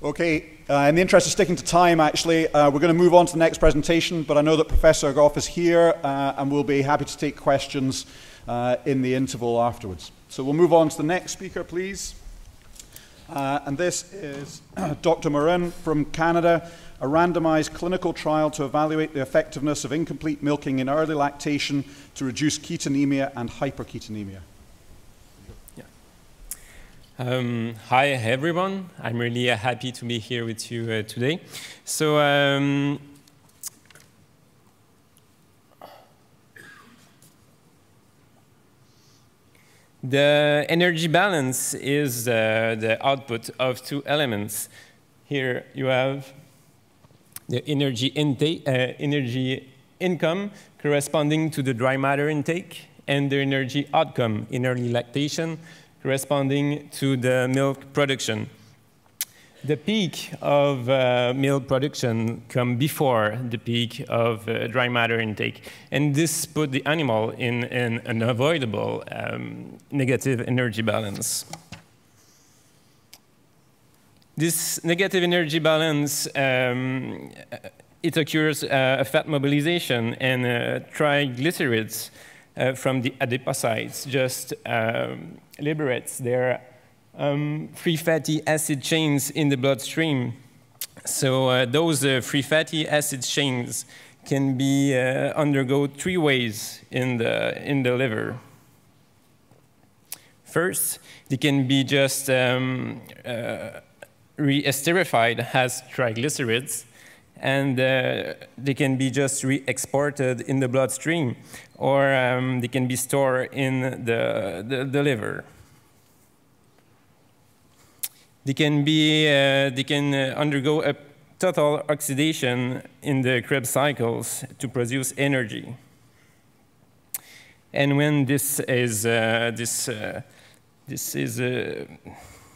Okay, uh, in the interest of sticking to time, actually, uh, we're going to move on to the next presentation, but I know that Professor Goff is here uh, and we'll be happy to take questions uh, in the interval afterwards. So we'll move on to the next speaker, please. Uh, and this is Dr. Morin from Canada, a randomized clinical trial to evaluate the effectiveness of incomplete milking in early lactation to reduce ketonemia and hyperketonemia. Um, hi, everyone. I'm really uh, happy to be here with you uh, today. So, um, the energy balance is uh, the output of two elements. Here you have the energy intake, uh, energy income corresponding to the dry matter intake, and the energy outcome in early lactation corresponding to the milk production. The peak of uh, milk production come before the peak of uh, dry matter intake, and this put the animal in, an avoidable um, negative energy balance. This negative energy balance, um, it occurs uh, fat mobilization and uh, triglycerides uh, from the adipocytes just um, liberates their um, free fatty acid chains in the bloodstream. So uh, those uh, free fatty acid chains can be uh, undergo three ways in the, in the liver. First, they can be just um, uh, re-esterified as triglycerides, and uh, they can be just re-exported in the bloodstream, or um, they can be stored in the, the, the liver. They can, be, uh, they can uh, undergo a total oxidation in the Krebs cycles to produce energy. And when this is, uh, this, uh, this is uh,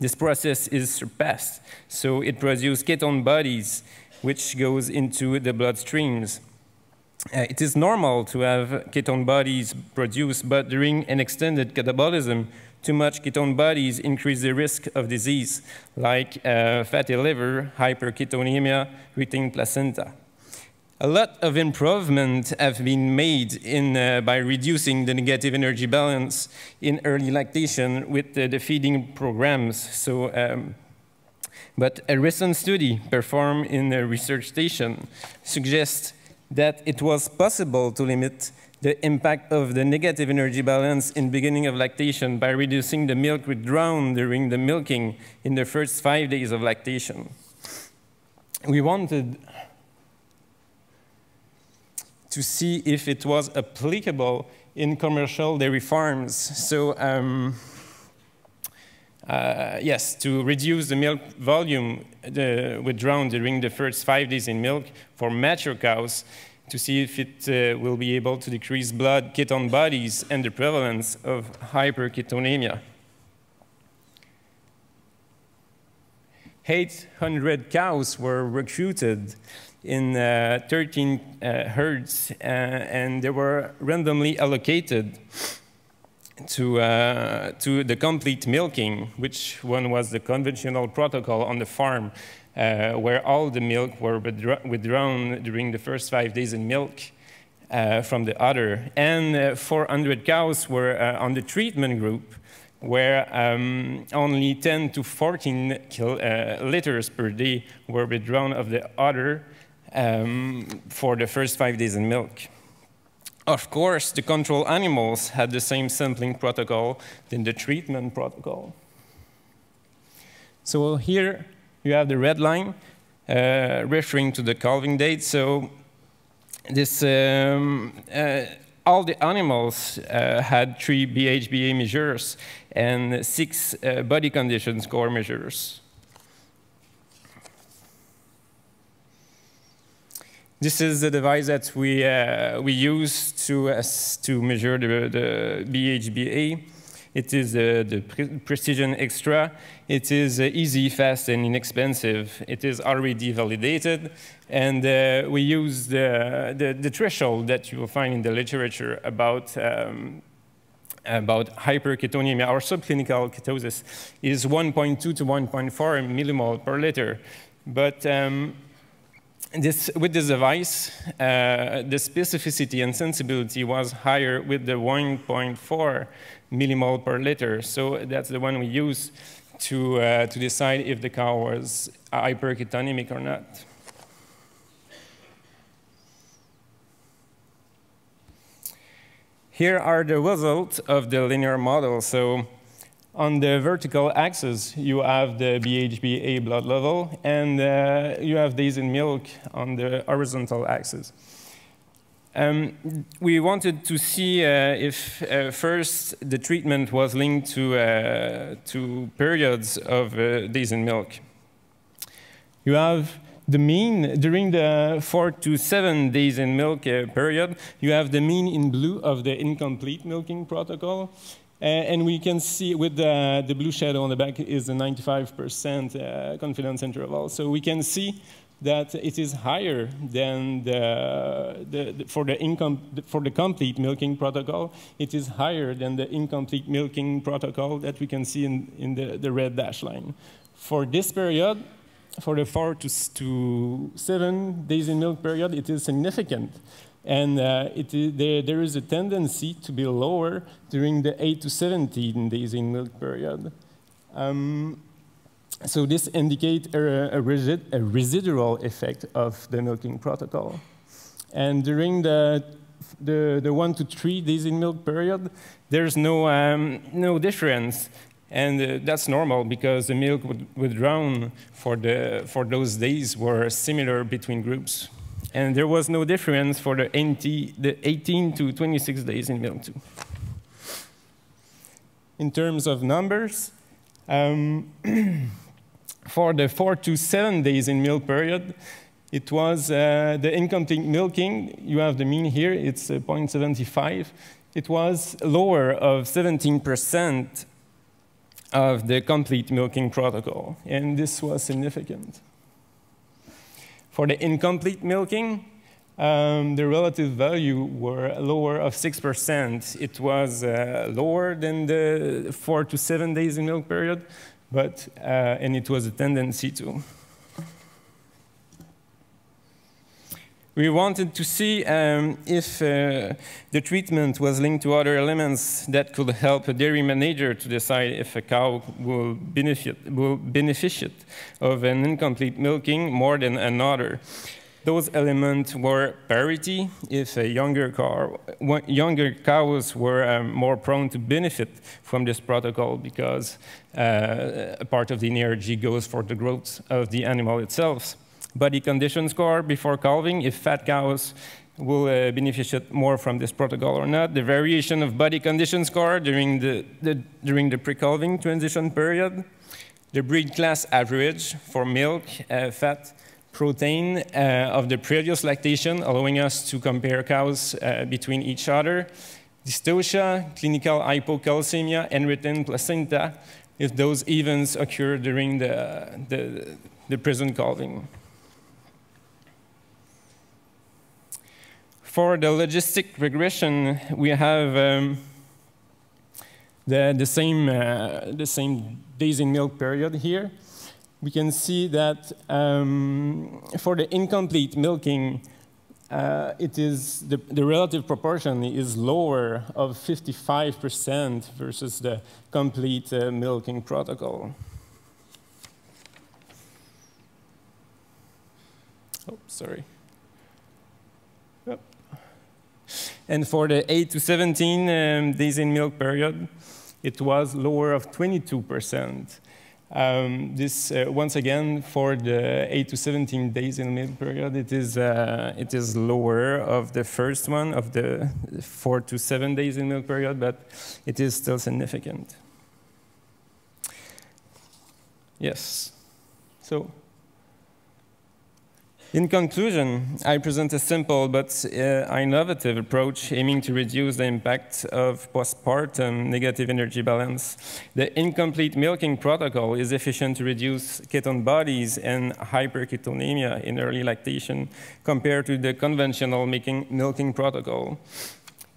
this process is surpassed. So it produces ketone bodies, which goes into the bloodstreams. Uh, it is normal to have ketone bodies produced, but during an extended catabolism, too much ketone bodies increase the risk of disease, like uh, fatty liver, hyperketonemia, retained placenta. A lot of improvement have been made in, uh, by reducing the negative energy balance in early lactation with the feeding programs. So um, but a recent study performed in a research station suggests that it was possible to limit the impact of the negative energy balance in beginning of lactation by reducing the milk withdrawn during the milking in the first five days of lactation. We wanted to see if it was applicable in commercial dairy farms. So um, uh, yes, to reduce the milk volume the, withdrawn during the first five days in milk for mature cows to see if it uh, will be able to decrease blood ketone bodies and the prevalence of hyperketonemia. 800 cows were recruited in uh, 13 uh, herds, uh, and they were randomly allocated to, uh, to the complete milking, which one was the conventional protocol on the farm, uh, where all the milk were withdrawn during the first five days in milk uh, from the udder. And uh, 400 cows were uh, on the treatment group, where um, only 10 to 14 kil, uh, liters per day were withdrawn of the udder um, for the first five days in milk. Of course, the control animals had the same sampling protocol than the treatment protocol. So here you have the red line uh, referring to the calving date. So this, um, uh, all the animals uh, had three BHBA measures and six uh, body condition score measures. This is the device that we, uh, we use to, uh, to measure the, the BHBA. It is uh, the Pre Precision Xtra. It is uh, easy, fast, and inexpensive. It is already validated, and uh, we use the, the, the, threshold that you will find in the literature about um, about hyperketonemia or subclinical ketosis is 1.2 to 1.4 millimole per liter. But um, this, with this device, uh, the specificity and sensibility was higher with the 1.4 millimole per liter. So that's the one we use to, uh, to decide if the cow was hyperketonemic or not. Here are the results of the linear model. So on the vertical axis, you have the BHBA blood level, and uh, you have days in milk on the horizontal axis. Um, we wanted to see uh, if uh, first the treatment was linked to, uh, to periods of uh, days in milk. You have the mean during the four to seven days in milk uh, period, you have the mean in blue of the incomplete milking protocol. Uh, and we can see with the, the blue shadow on the back is the 95% uh, confidence interval. So we can see that it is higher than the, the, the, for, the income, for the complete milking protocol. It is higher than the incomplete milking protocol that we can see in, in the, the red dash line. For this period, for the four to, to seven days in milk period, it is significant. And uh, there, there is a tendency to be lower during the 8 to 17 days in milk period. Um, so this indicates a, a, a, residual effect of the milking protocol. And during the, the, the one to three days in milk period, there's no, um, no difference and uh, that's normal because the milk withdrawn for, the, for those days were similar between groups. And there was no difference for the, NT, the 18 to 26 days in milk too. In terms of numbers, um, for the four to seven days in milk period, it was uh, the incomplete milking. You have the mean here, it's uh, 0.75. It was lower of 17% of the complete milking protocol, and this was significant. For the incomplete milking, um, the relative value were lower of 6%. It was uh, lower than the four to seven days in milk period, but, uh, and it was a tendency to. We wanted to see um, if uh, the treatment was linked to other elements that could help a dairy manager to decide if a cow will benefit, will benefit of an incomplete milking more than another. Those elements were parity, if a younger, younger cows were um, more prone to benefit from this protocol because uh, a part of the energy goes for the growth of the animal itself body condition score before calving, if fat cows will uh, benefit more from this protocol or not, the variation of body condition score during the, the during the pre-calving transition period, the breed class average for milk, uh, fat, protein uh, of the previous lactation, allowing us to compare cows uh, between each other, dystocia, clinical hypocalcemia, and retained placenta, if those events occur during the, the, the present calving. For the logistic regression, we have um, the, the, same, uh, the same days in milk period here. We can see that um, for the incomplete milking, uh, it is the, the, relative proportion is lower of 55% versus the complete uh, milking protocol. Oh, sorry. And for the 8 to 17 um, days in milk period, it was lower of 22%. Um, this, uh, once again, for the 8 to 17 days in milk period, it is, uh, it is lower of the first one, of the 4 to 7 days in milk period, but it is still significant. Yes. So in conclusion, I present a simple but uh, innovative approach aiming to reduce the impact of postpartum negative energy balance. The incomplete milking protocol is efficient to reduce ketone bodies and hyperketonemia in early lactation compared to the conventional milking protocol.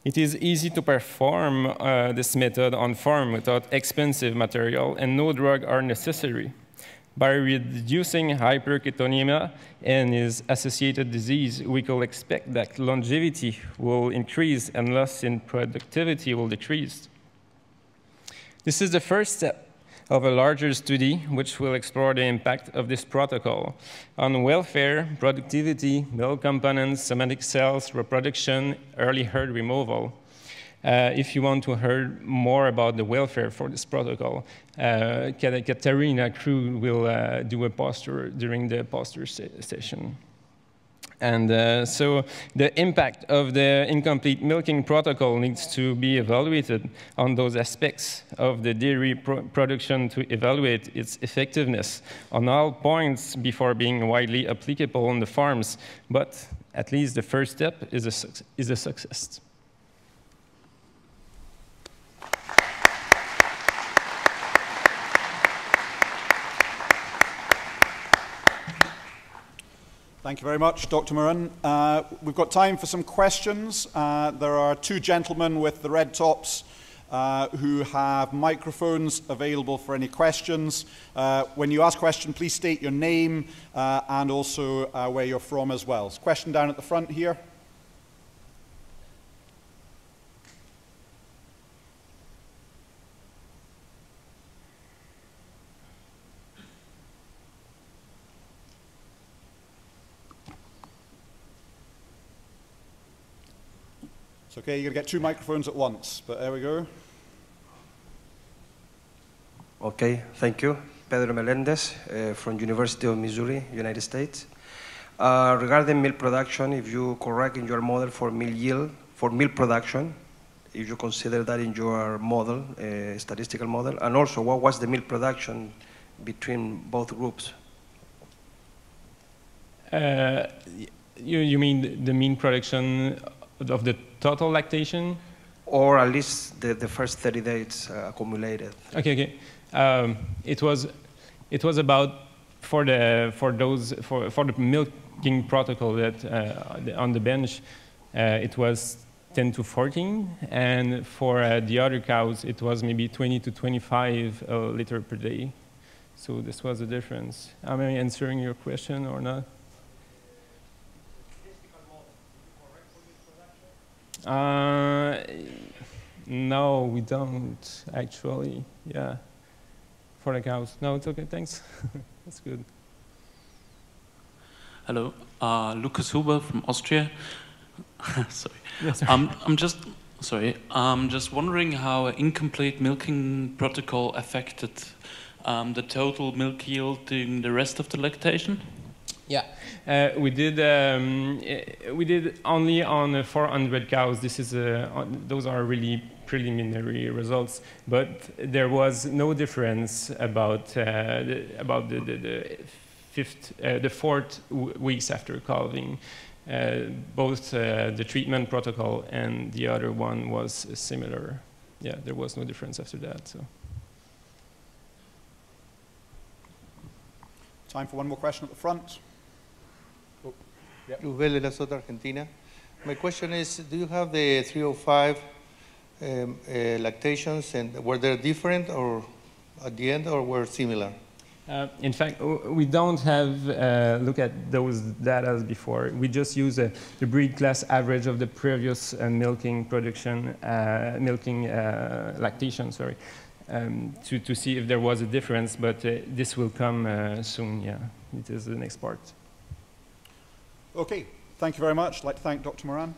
It is easy to perform uh, this method on farm without expensive material and no drug are necessary. By reducing hyperketonemia and its associated disease, we could expect that longevity will increase and loss in productivity will decrease. This is the first step of a larger study which will explore the impact of this protocol on welfare, productivity, milk components, somatic cells, reproduction, early herd removal. Uh, if you want to hear more about the welfare for this protocol, uh, Catarina Krug will uh, do a poster during the poster se session. And uh, so the impact of the incomplete milking protocol needs to be evaluated on those aspects of the dairy pro production to evaluate its effectiveness on all points before being widely applicable on the farms. But at least the first step is a, is a success. Thank you very much, Dr. Morin. Uh, we've got time for some questions. Uh, there are two gentlemen with the red tops uh, who have microphones available for any questions. Uh, when you ask a question, please state your name uh, and also uh, where you're from as well. So question down at the front here. It's okay, you're going to get two microphones at once, but there we go. Okay, thank you. Pedro Melendez uh, from University of Missouri, United States. Uh, regarding milk production, if you correct in your model for milk yield, for milk production, if you consider that in your model, uh, statistical model, and also what was the milk production between both groups? Uh, you, you mean the mean production of the total lactation? Or at least the, the first 30 days uh, accumulated. Okay, okay. Um, it was it was about for the for those for for the milking protocol that uh, on the bench uh, it was 10 to 14 and for uh, the other cows it was maybe 20 to 25 uh, liter per day so this was the difference am i answering your question or not Uh, no, we don't actually. Yeah, for the cows. No, it's okay. Thanks. That's good. Hello, uh, Lucas Huber from Austria. sorry. Yes, um, I'm just sorry. I'm just wondering how an incomplete milking protocol affected um, the total milk yield during the rest of the lactation. Yeah, uh, we did um, uh, we did only on uh, 400 cows. This is uh, those are really preliminary results, but there was no difference about uh, the, about the, the, the fifth uh, the fourth weeks after calving. both the treatment protocol and the other one was similar. Yeah, there was no difference after that. So. Time for one more question at the front. Yep. Luzbel de la Sota, Argentina. My question is, do you have the 305 um, uh, lactations and were they different or at the end or were similar? Uh, in fact, we don't have uh, look at those data before. We just use uh, the breed class average of the previous uh, milking production, uh, milking uh, lactation, sorry, um, to, to see if there was a difference, but this will come soon, yeah. It is the next part. Okay, thank you very much. I'd like to thank Dr. Morin.